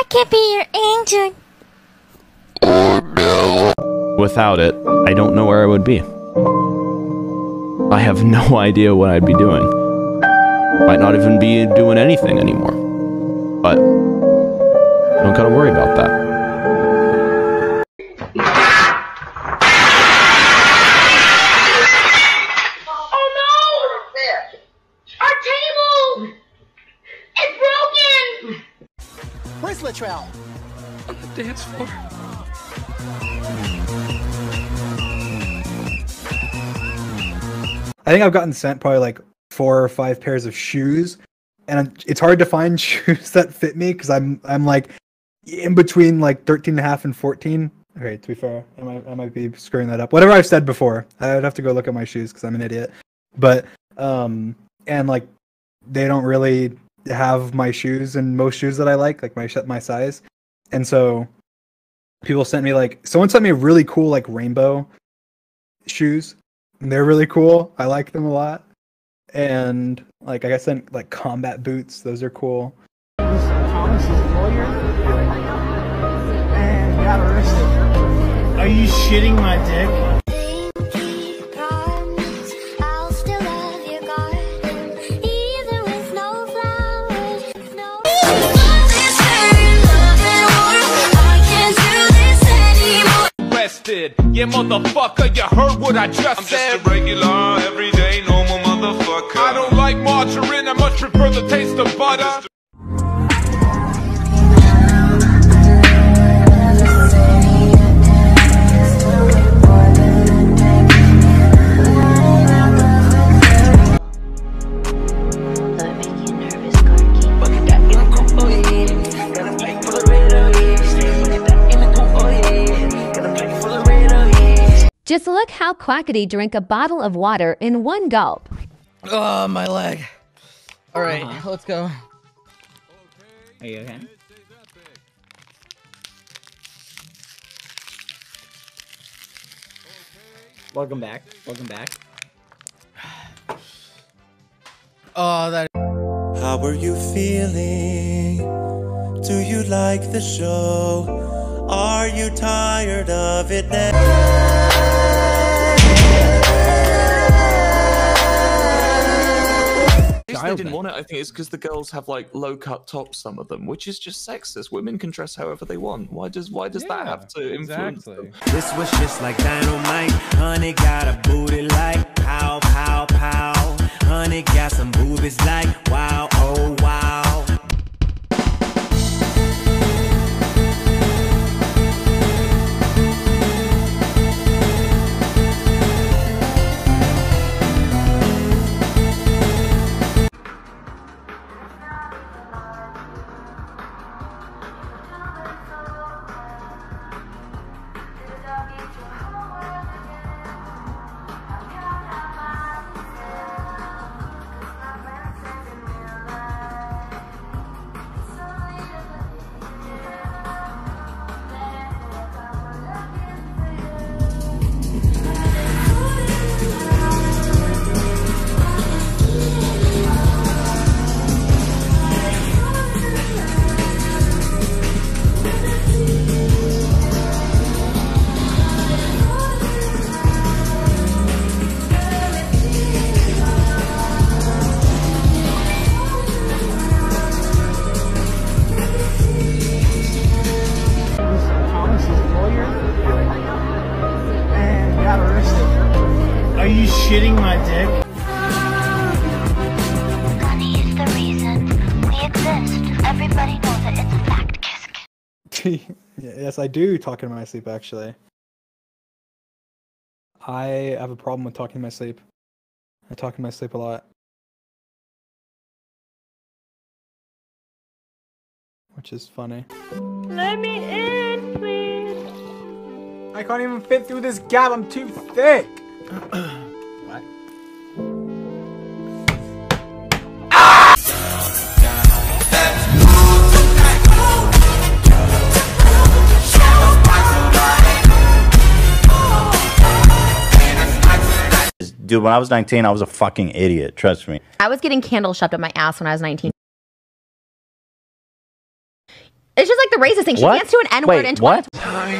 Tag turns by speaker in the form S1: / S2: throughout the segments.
S1: I can be your angel.
S2: Without it, I don't know where I would be. I have no idea what I'd be doing. Might not even be doing anything anymore. But don't gotta worry about that.
S3: Dance floor.
S4: I think I've gotten sent probably like four or five pairs of shoes, and it's hard to find shoes that fit me because I'm I'm like in between like 13 and a half and 14. Okay, to be fair, I might, I might be screwing that up. Whatever I've said before, I'd have to go look at my shoes because I'm an idiot. But um, and like they don't really have my shoes and most shoes that I like, like my my size, and so people sent me like someone sent me really cool like rainbow shoes and they're really cool. I like them a lot. And like I got sent like combat boots. Those are cool.
S5: Are you shitting my dick?
S3: Yeah, motherfucker, you heard what I just
S6: I'm
S3: said.
S6: just a regular, everyday, normal motherfucker.
S3: I don't like margarine, I much prefer the taste of butter.
S7: Just look how Quackity drank a bottle of water in one gulp.
S8: Oh, my leg. All right, uh-huh. let's go.
S9: Are you okay? Welcome back. Welcome back.
S8: Oh, that.
S10: How are you feeling? Do you like the show? Are you tired of it
S11: The reason they didn't want it, I think, is because the girls have like low cut tops, some of them, which is just sexist. Women can dress however they want. Why does why does that have to influence them?
S10: This was just like dynamite. Honey got a booty like pow, pow, pow. Honey got some boobies like wow, oh wow.
S4: Yes, I do talk in my sleep actually. I have a problem with talking in my sleep. I talk in my sleep a lot. Which is funny.
S12: Let me in, please.
S8: I can't even fit through this gap. I'm too thick.
S13: Dude, when I was 19, I was a fucking idiot. Trust me.
S14: I was getting candles shoved up my ass when I was 19.
S7: It's just like the racist thing. She
S13: What?
S7: danced to an N word
S13: Wait,
S7: in
S13: what?
S7: 20.
S5: We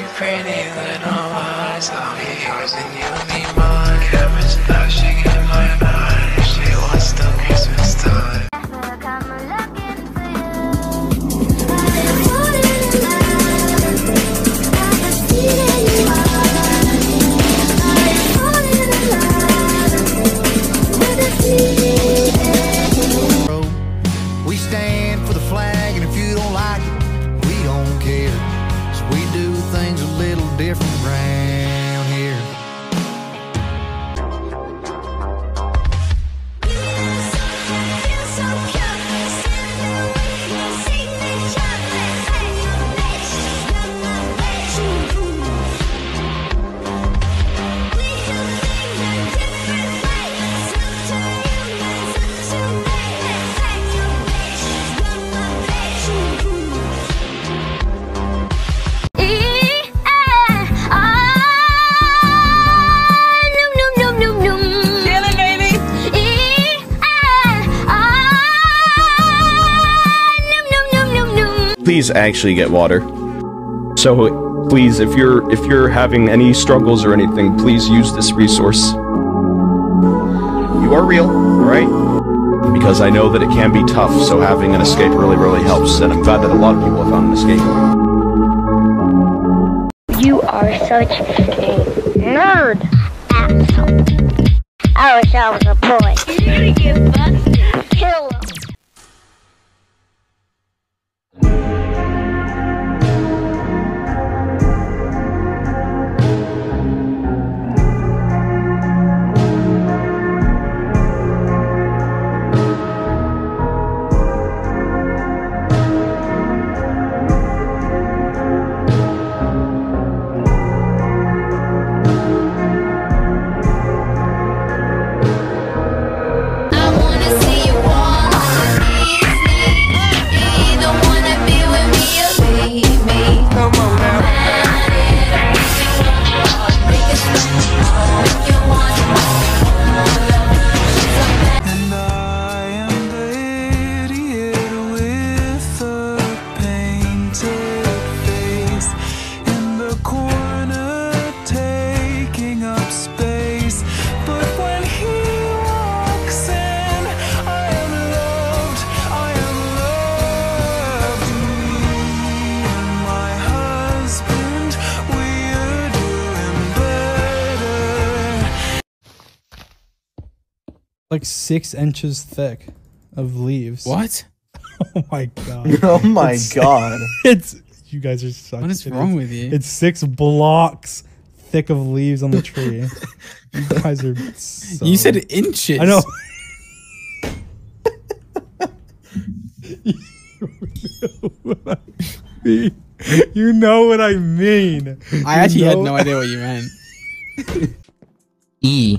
S2: Please actually get water. So please, if you're if you're having any struggles or anything, please use this resource. You are real, right? Because I know that it can be tough, so having an escape really, really helps, and I'm glad that a lot of people have found an escape.
S3: You are such a nerd. Asshole. I wish I was a boy.
S4: Like six inches thick of leaves.
S15: What?
S4: Oh my god.
S15: Oh my God.
S4: It's you guys are such.
S15: What is
S4: idiots.
S15: wrong with you?
S4: It's six blocks thick of leaves on the tree. you guys are. So...
S15: You said inches.
S4: I know. you know what I mean.
S15: I
S4: You
S15: actually had no idea what you meant.
S16: E.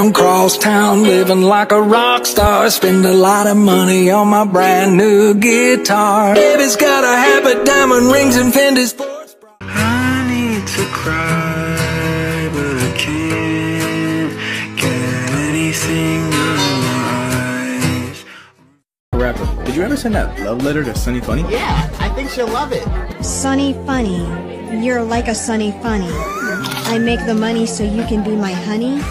S17: Hat down, cross town, living like a rock star. Spend a lot of money on my brand new guitar. Baby's got a habit, diamond rings, and Fendi sports. bra. I need to cry, but I can't get anything out of my eyes.
S18: Rapper, did you ever send that love letter to Sunny Funny?
S19: Yeah, I think she'll love it.
S20: Sunny funny, you're like a sunny funny. I make the money so you can be my honey.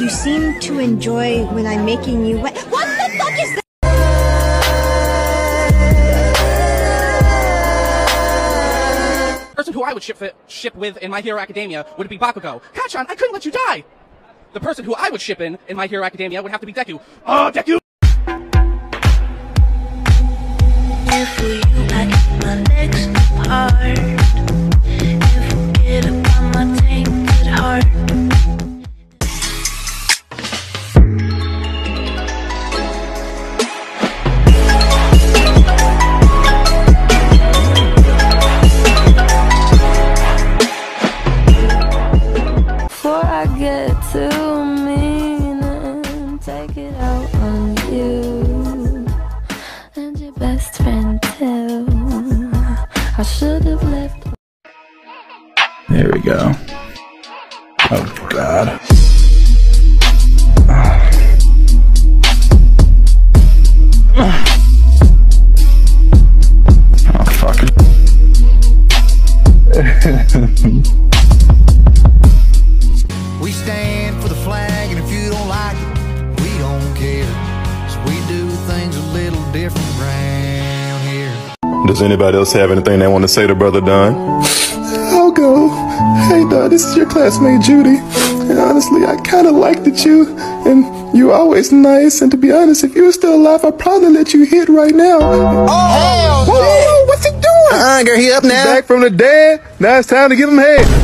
S20: You seem to enjoy when I'm making you wet. What the fuck is that?
S21: person who I would ship, fi- ship with in My Hero Academia would be Bakugo. Kacchan, I couldn't let you die! The person who I would ship in in My Hero Academia would have to be Deku. Oh, Deku!
S3: If we
S22: I
S23: should have left.
S9: There we go. Oh God.
S24: Does anybody else have anything they want to say to Brother Don? I'll go. Hey, Don, this is your classmate Judy. And honestly, I kind of liked it you, and you're always nice. And to be honest, if you were still alive, I'd probably let you hit right now. Oh, whoa, what's he doing?
S5: Uh, girl, he up now.
S24: Back from the dead. Now it's time to give him head.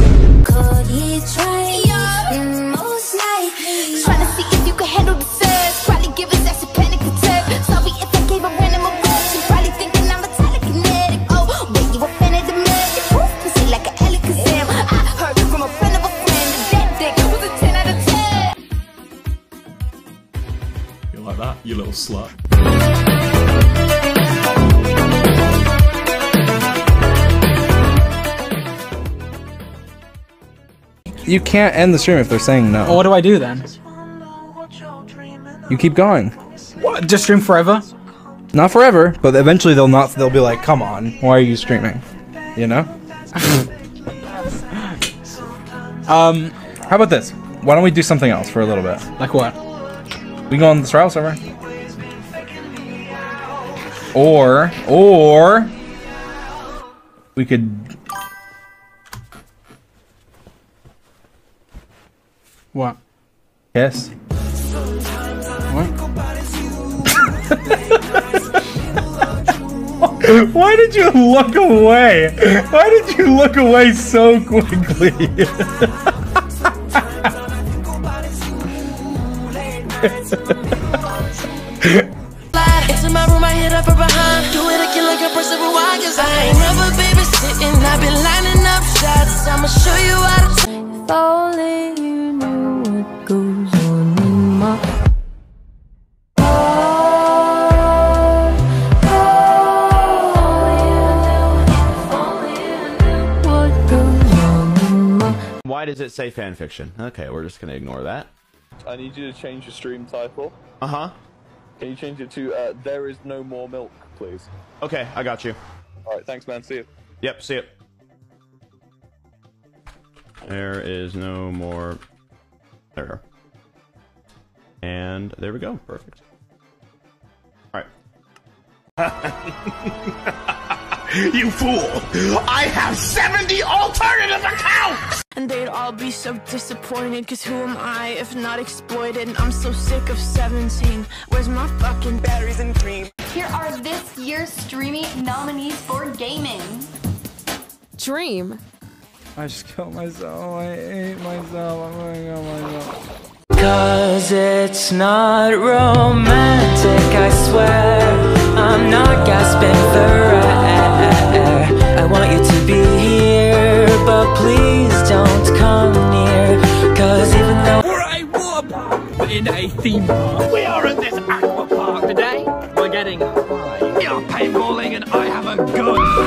S8: Slut?
S18: You can't end the stream if they're saying no.
S25: What do I do then?
S18: You keep going.
S25: What? Just stream forever?
S18: Not forever, but eventually they'll not. They'll be like, "Come on, why are you streaming?" You know. um, how about this? Why don't we do something else for a little bit?
S25: Like what?
S18: We go on the trial server. Or, or we could.
S25: What?
S18: Yes. Why did you look away? Why did you look away so quickly?
S26: It's in my room, I hit up from behind. Do it again like a person rewind. Cause I ain't never babysitting. I've been lining up shots. I'ma show you how to.
S23: If only you knew what goes on in my what goes on in my
S2: Why does it say fan fiction? Okay, we're just gonna ignore that.
S27: I need you to change your stream title.
S2: Uh huh.
S27: Can you change it to uh, "There is no more milk," please?
S2: Okay, I got you.
S27: All right, thanks, man. See you.
S2: Yep, see it. There is no more. There. And there we go. Perfect. All right.
S28: you fool! I have 70 alternative accounts!
S26: And they'd all be so disappointed. Cause who am I if not exploited? I'm so sick of 17. Where's my fucking batteries and cream?
S29: Here are this year's streaming nominees for gaming.
S30: Dream.
S18: I just killed myself. I hate myself. I'm gonna kill myself.
S31: Cause it's not romantic, I swear. I'm not gasping for air. I want you to be here, but please don't come near. Cause even though
S32: We're in a theme park. We are at this aqua park today. We're getting high. You're paintballing and I have a gun.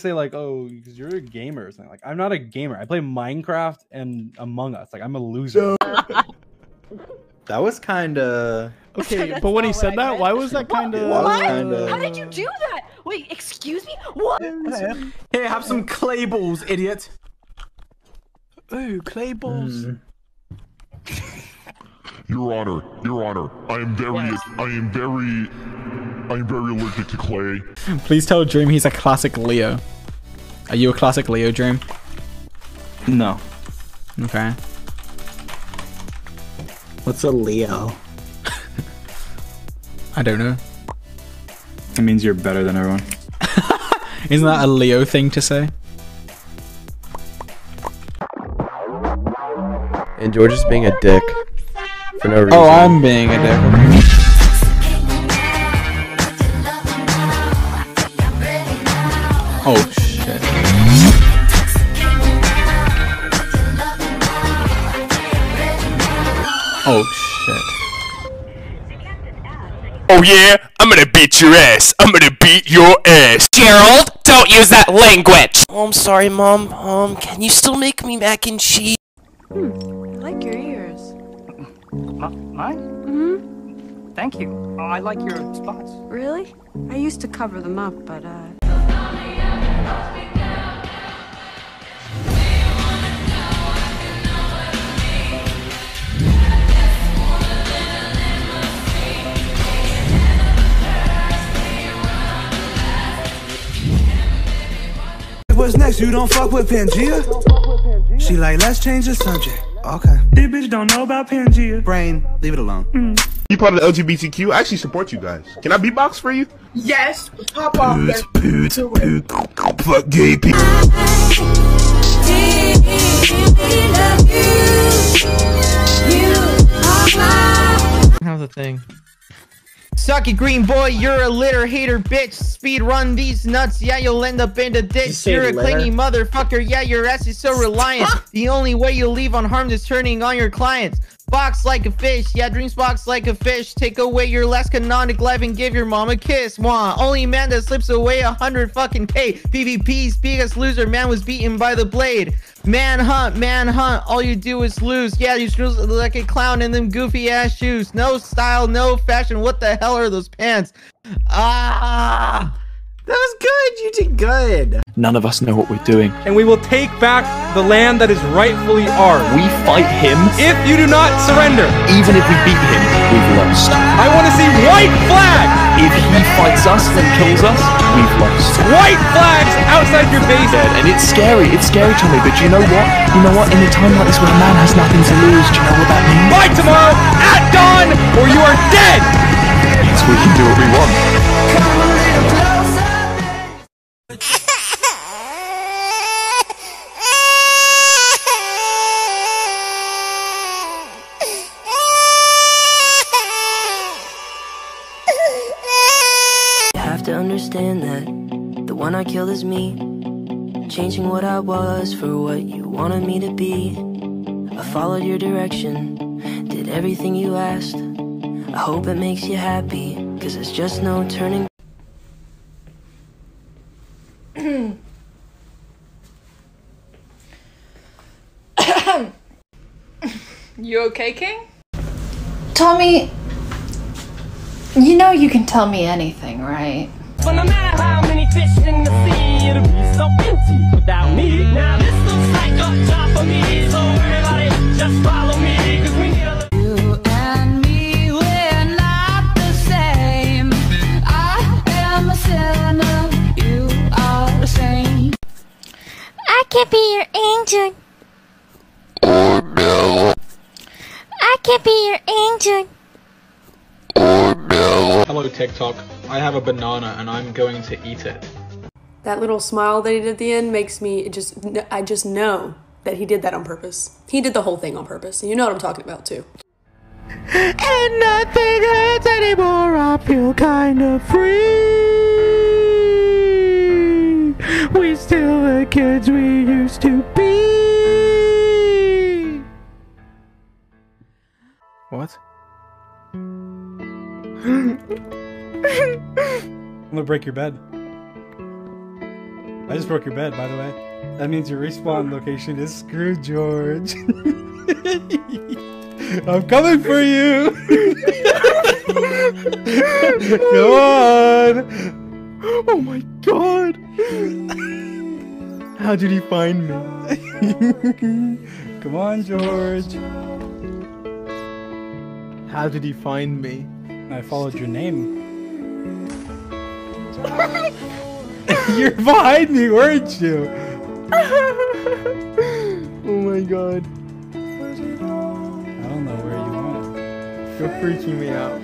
S18: Say like oh because you're a gamer or something. Like I'm not a gamer. I play Minecraft and Among Us. Like I'm a loser. That was kind of.
S33: Okay, but when he said that, why was that kind of?
S18: That was
S34: What?
S18: kinda-
S34: How did you do that? Wait, excuse me? What?
S25: Here, have some clay balls, idiot.
S33: Ooh, clay balls. Hmm.
S35: Your Honor, Your Honor, I am very, I am very, I am very allergic to clay.
S25: Please tell Dream he's a classic Leo. Are you a classic Leo, Dream?
S18: No.
S25: Okay.
S36: What's a Leo?
S25: I don't know.
S18: It means you're better than everyone.
S25: Isn't that a Leo thing to say?
S2: And George is being a dick for no reason.
S25: Oh, I'm being a dick. Oh shit. Oh shit.
S37: Oh yeah, I'm gonna beat your ass. I'm gonna beat your ass. Gerald, don't use that language.
S38: Oh, I'm sorry, Mom. Um, can you still make me mac and cheese?
S39: Hmm, I like your ears. Mm-hmm.
S32: Thank you. I like your spots.
S39: Really? I used to cover them up, but uh.
S31: What's next? You don't fuck with Pangea? She like, let's change the subject. Okay. This bitch don't know about Pangea. Brain, leave it alone. Mm.
S35: You part of the LGBTQ? I actually support you guys. Can I beatbox for you?
S31: Yes, pop off.
S35: Poot, poot, poot, fuck gay people.
S19: How's the thing? Sucky green boy, you're a litter hater bitch. Speed run these nuts, yeah, you'll end up in the ditch.
S36: say
S19: You're a
S36: litter?
S19: clingy motherfucker, yeah, your ass is so reliant. the only way you'll leave unharmed is turning on your clients. Box like a fish, yeah, dreams box like a fish. Take away your last canonic life and give your mom a kiss. Wah, only man that slips away a hundred fucking K. PvP's biggest loser, man was beaten by the blade. Manhunt, manhunt, all you do is lose. Yeah, you snooze like a clown in them goofy ass shoes. No style, no fashion. What the hell are those pants? Ah!
S36: That was good. You did good.
S8: None of us know what we're doing.
S18: And we will take back the land that is rightfully ours.
S8: We fight him.
S18: If you do not surrender.
S8: Even if we beat him, we've lost.
S18: I want to see white flags.
S8: If he fights us and kills us, we've lost.
S18: White flags outside your base.
S8: Dead. And it's scary. It's scary, Tommy. But you know what? You know what? In a time like this when a man has nothing to lose, do you know what that means?
S18: Fight tomorrow at dawn, or you are dead.
S8: Yes, we can do what we want.
S17: The one I killed is me. Changing what I was for what you wanted me to be. I followed your direction, did everything you asked. I hope it makes you happy, cause there's just no turning
S40: You okay, King?
S39: Tommy, you know you can tell me anything, right?
S32: But no matter how many fish in the sea, it'll be so empty without me. Now this looks like a job for me, so everybody just follow me, cause we need a little.
S23: You and me, we're not the same. I am a sinner, you are a saint.
S3: I can be your angel. I can be your angel.
S25: Hello, TikTok. I have a banana and I'm going to eat it.
S41: That little smile that he did at the end makes me it just I just know that he did that on purpose. He did the whole thing on purpose. And you know what I'm talking about too.
S23: And nothing hurts anymore. I feel kind of free. We still the kids we used to be.
S18: What? I'm gonna break your bed. I just broke your bed, by the way. That means your respawn location is Screw George.
S4: I'm coming for you. Come on.
S42: Oh my god. How did he find me?
S4: Come on, George.
S42: How did he find me?
S4: I followed your name. You're behind me, weren't you?
S42: oh my god.
S4: I don't know where you went.
S42: You're freaking me out.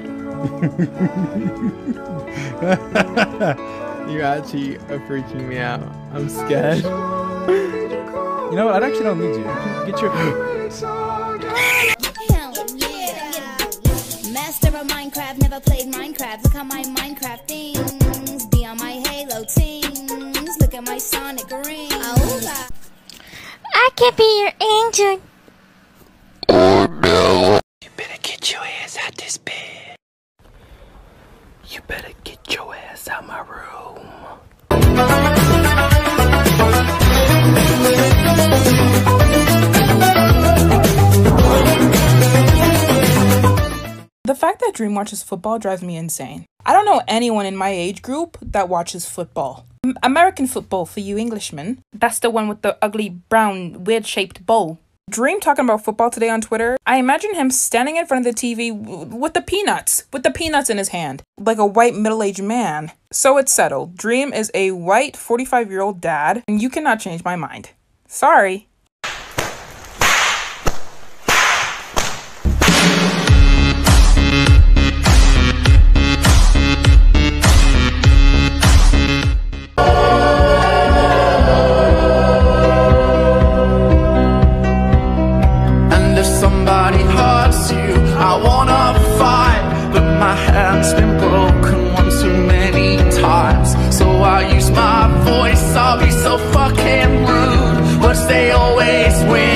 S42: you actually are freaking me out. I'm scared.
S4: You know what? I actually don't need you. Get your.
S24: Master of Minecraft, never played Minecraft. Look at my Minecraft things. My
S43: I can be your angel. Oh no!
S5: You better get your ass out this bed. You better get your ass out my room.
S44: The fact that Dream watches football drives me insane. I don't know anyone in my age group that watches football. American football for you Englishmen. That's the one with the ugly brown weird shaped bowl. Dream talking about football today on Twitter. I imagine him standing in front of the TV with the peanuts, with the peanuts in his hand, like a white middle aged man. So it's settled. Dream is a white 45 year old dad, and you cannot change my mind. Sorry.
S15: I wanna fight. But my hand's been broken one too many times. So I use my voice, I'll be so fucking rude. But they always win,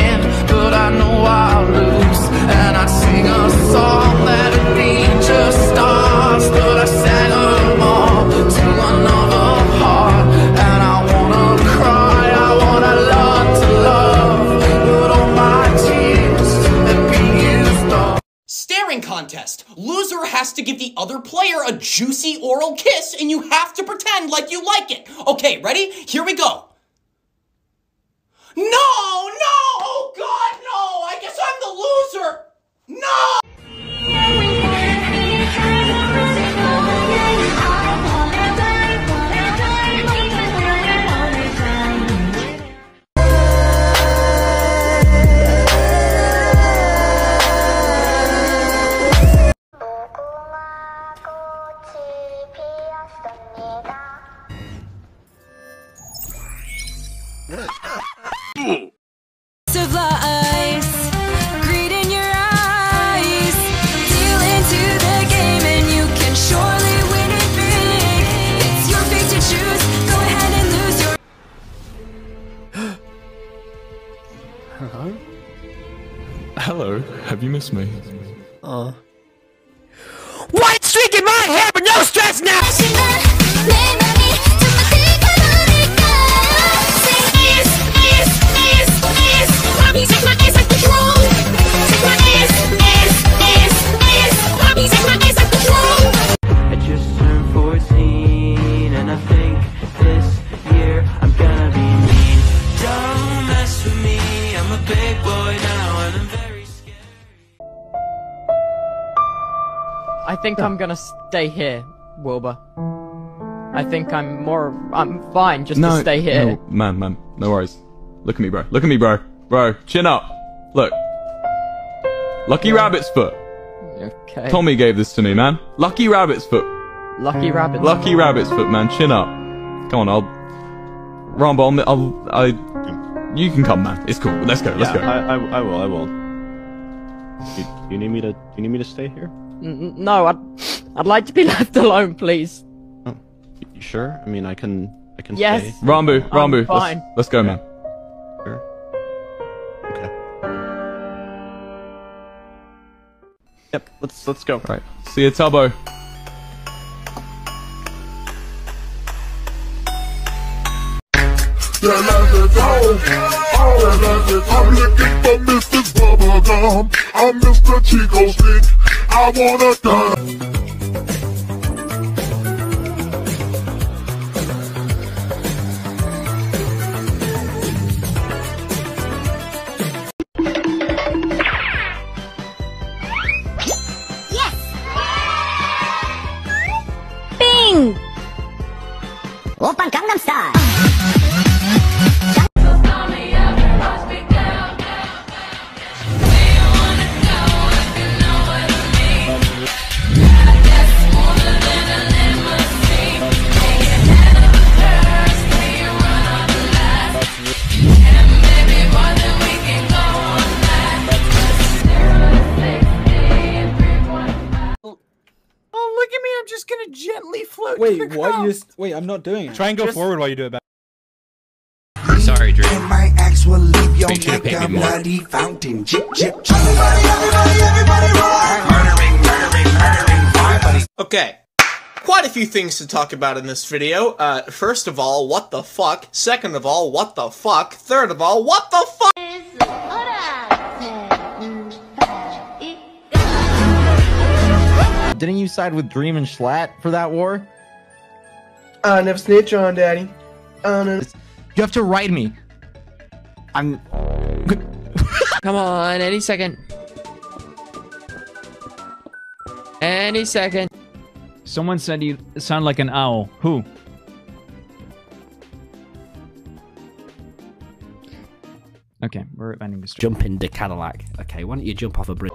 S23: has to give the other player a juicy oral kiss, and you have to pretend like you like it. Okay, ready? Here we go. No, no, oh God, no! I guess I'm the loser. No.
S11: Have you missed me?
S5: Uh. White streak in my hair, but no stress now!
S45: I just turned I think I'm gonna
S42: stay here, Wilbur. I think I'm more. I'm fine just to stay here.
S46: No, man, man, no worries. Look at me, bro. Look at me, bro. Bro, chin up. Look. Lucky Rabbit's foot.
S42: Okay.
S46: Tommy gave this to me, man. Lucky Rabbit's foot.
S42: Lucky mm. Rabbit.
S46: Lucky Rabbit's foot, man. Chin up. Come on, I'll. Rumble, I'll, I'll. I. You can come, man. It's cool. Let's go. Let's
S2: Yeah,
S46: go.
S2: I, I, I will. I will. You, you need me to? You need me to stay here?
S42: N- n- no, I'd. I'd like to be left alone, please.
S2: Oh, you sure? I mean, I can. I can
S42: Yes.
S2: stay.
S46: Ranboo,
S42: I'm
S46: Ranboo.
S42: fine.
S46: Let's, let's go, man.
S2: Yep. Let's let's go.
S46: Right. See you, Tubbo.
S47: Yeah, let it go. Oh, let it. I'm looking for
S48: I'm Mr. Chico Stick. I wanna dance.
S23: Bing! Open Gangnam Style.
S18: Wait, what? You just wait. I'm not doing it.
S17: Try and go
S19: Just-
S17: forward while you do it back.
S2: Sorry, Dream.
S49: My axe will leave your
S2: You
S49: neck a bloody fountain. Chip, chip, chip. Everybody, everybody, everybody, roar. Murdering, murdering, murdering. Everybody.
S15: Okay. Quite a few things to talk about in this video. Uh, first of all, what the fuck? Second of all, what the fuck? Third of all, what the fuck?
S19: Didn't you side with Dream and Schlatt for that war?
S50: I never snitch on daddy. Uh, no.
S19: You have to ride me. I'm.
S51: Come on, any second. Any second.
S52: Someone said you sound like an owl. Who? Okay, we're ending this.
S24: Jump into Cadillac. Okay, why don't you jump off a bridge?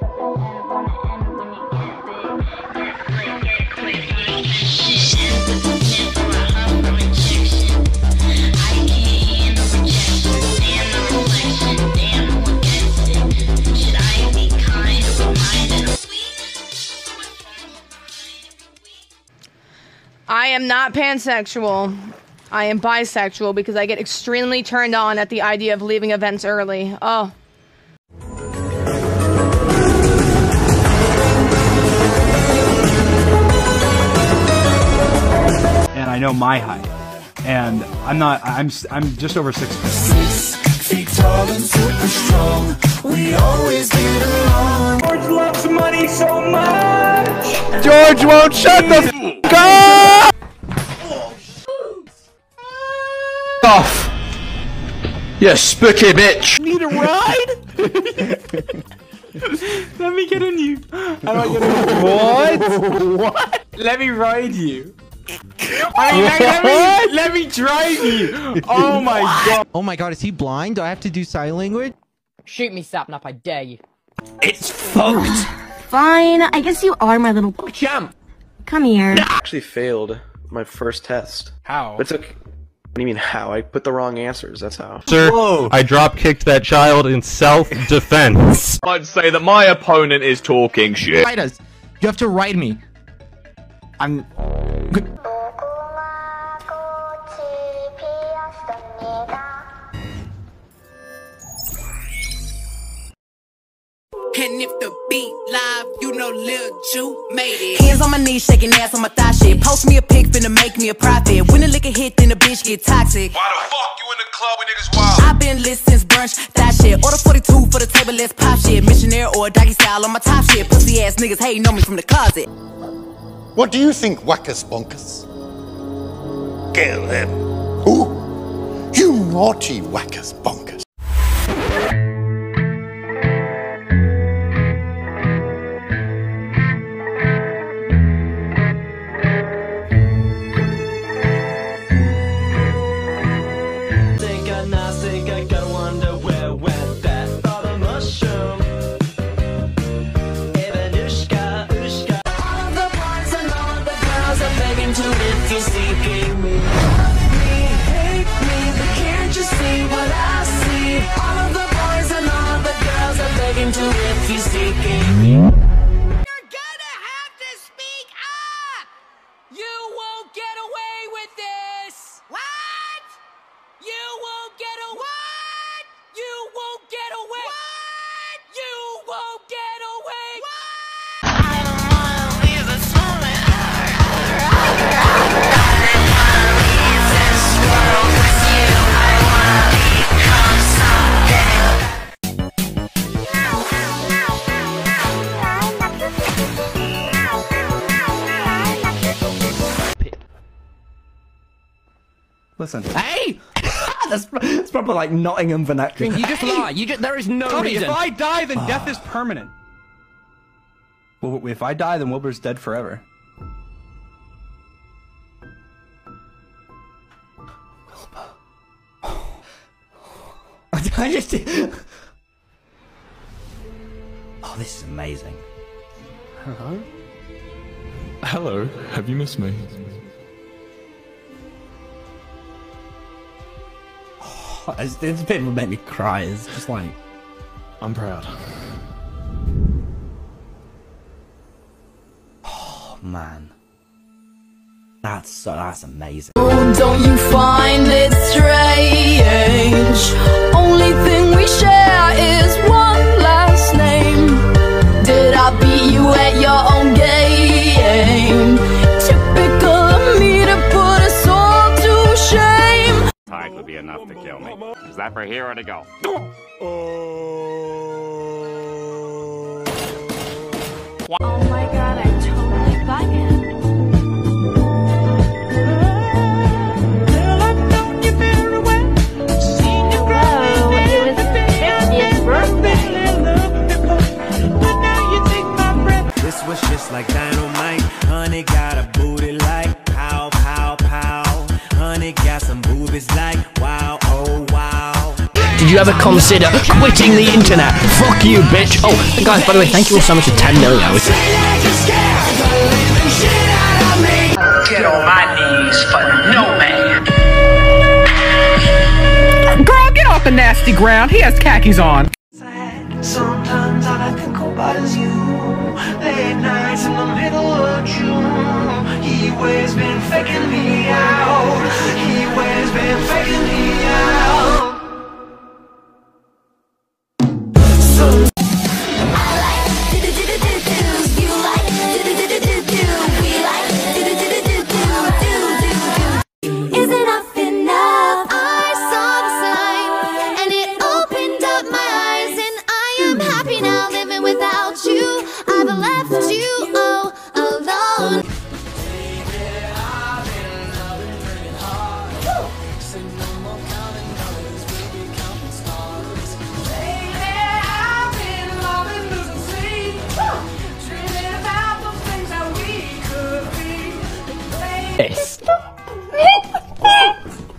S42: I am not pansexual. I am bisexual because I get extremely turned on at the idea of leaving events early. Oh.
S17: And I know my height. And I'm not. I'm. s- I'm just over six feet.
S49: Feet tall and super strong. We always get along. George loves money so much.
S17: George won't shut the f up. Off. You spooky bitch.
S18: Need a ride? Let me get in you. How do I get in you?
S17: What?
S18: What? Let me ride you. I mean, let, let me, let me drive you. Oh my god.
S19: Oh my god, is he blind? Do I have to do sign language?
S51: Shoot me, Sapnap, I dare you.
S17: It's fucked.
S23: Fine, I guess you are my little champ. Come here.
S50: I actually failed my first test.
S17: How?
S50: It's okay. What do you mean how? I put the wrong answers. That's how.
S53: Sir, I drop kicked that child in self defense.
S11: I'd say that my opponent is talking shit.
S19: Ride us. You have to ride me. I'm.
S46: And if the beat live, you know Lil Ju made it. Hands on my knees, shaking ass on my thigh shit. Post me a pic, finna make me a profit. When the liquor hit, then the bitch get toxic. Why the fuck you in the club when niggas wild? i been lit since brunch, that shit. Order 42 for the table, let's pop shit. Missionary or doggy style on my top shit. Pussy ass niggas hating on me from the closet.
S31: What do you think, Wackus Bonkers? Kill him. Who? You naughty Wackus Bonkers.
S54: Listen. Hey! that's, that's probably like Nottingham vernacular.
S49: You just lie. You just there is no
S5: Tommy,
S49: reason.
S5: if I die, then ah. death is permanent. Well, if I die, then Wilbur's dead forever. Wilbur.
S54: I just. Oh, this is amazing.
S11: Hello? Hello, have you missed me?
S54: Oh, it's, it's a bit of make me cry. It's just like.
S11: I'm proud.
S54: Oh, man. That's so. That's amazing.
S23: Don't you find it strange? Is
S55: that for here or to go?
S23: Oh my god, I totally bug it.
S10: Oh, this was just like dynamite. Honey got a
S56: Did you ever consider quitting the internet? Fuck you, bitch. Oh, and guys, by the way, thank you all so much for 10 million hours.
S24: Get on my knees for no man.
S57: Girl, get off the nasty ground. He has khakis on.
S24: Sometimes all I think about is you. Late nights in the middle of June. He always been faking me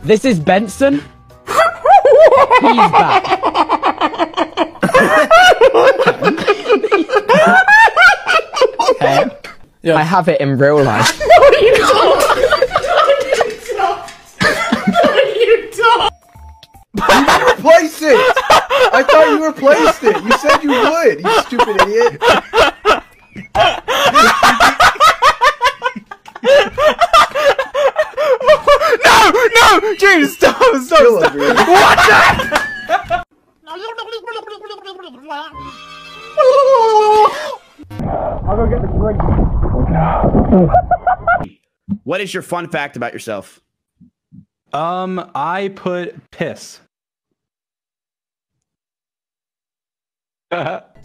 S49: This is Benson. He's back. Okay. I have it in real life.
S2: Is your fun fact about yourself?
S5: Um, I put piss.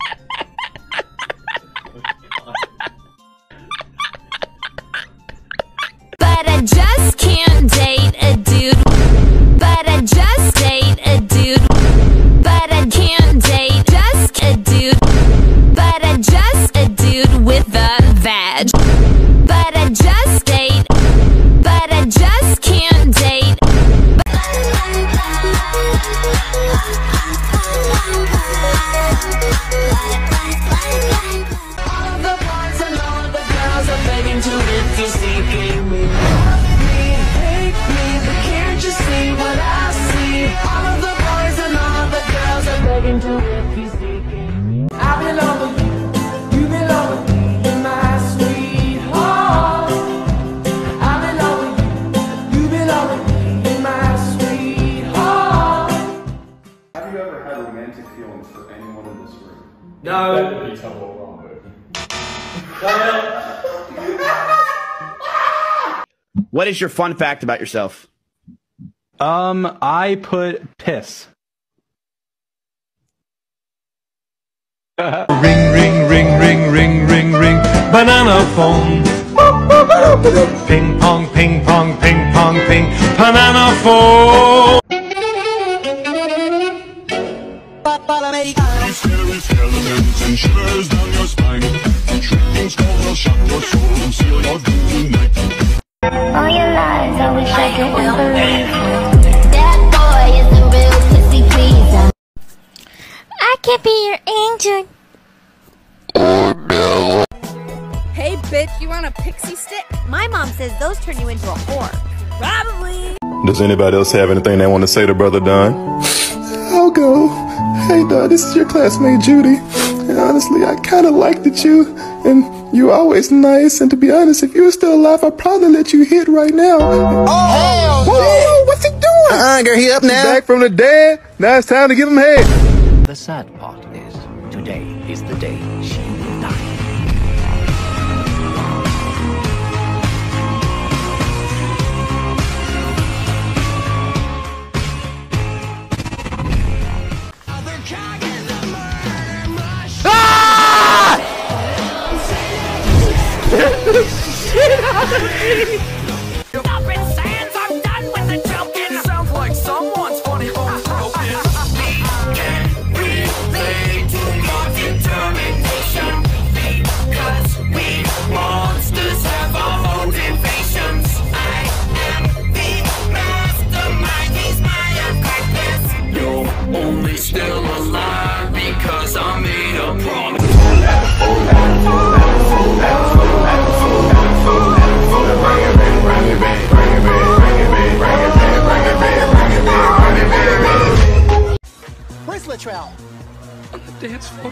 S2: is your fun fact about yourself?
S5: Um, I put piss.
S15: ring, ring, ring, ring, ring, ring, ring, banana phone. Ping pong, ping pong, ping pong. Kong thing, banana phone.
S49: Scary skeletons and shivers down your spine. Shrieking skulls will shock your soul and seal your doom tonight.
S24: All your lies, I wish I could believe That boy is the real pussy pleaser. I can be your angel.
S42: Hey, bitch, you want a pixie stick? My mom says those turn you into a whore. Probably.
S15: Does anybody else have anything they want to say to Brother Don?
S58: I'll go. Hey, Don, this is your classmate Judy. And honestly, I kind of liked it you, and you're always nice. And to be honest, if you were still alive, I'd probably let you hit right now. Oh, hell whoa, what's he doing?
S59: Uh, girl, he up now. Back from the dead. Now it's time to give him head.
S60: The sad part is, today is the day she
S49: 아,
S61: 싫어 Latrell?
S3: On the dance floor.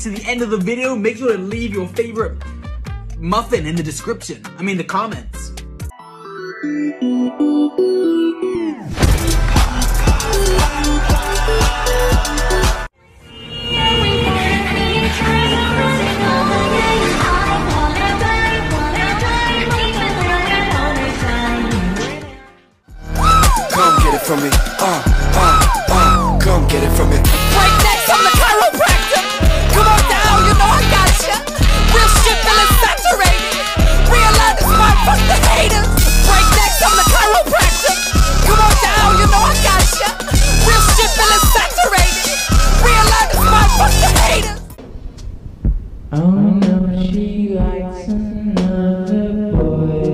S16: to the end of the video, make sure to leave your favorite muffin in the description. I mean, the comments.
S49: Come get it from me. Uh, uh, uh, come get it from me.
S23: Break necks, I'm the fuck the haters. Break necks, I'm the chiropractor. Come on down, you know I got ya. Real shit feeling saturated. Real life is smart, fuck the haters.
S49: Oh no, she likes another boy.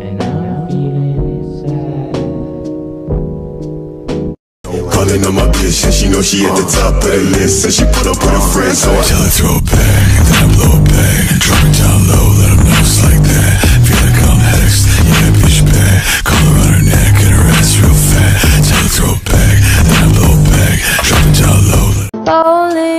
S49: And I'm feeling sad.
S15: Calling on my bitch, and she know she at the top of the list. And she put up with her friends, so I tell her throw it back, and then I blow it back. Drop it down low, fat.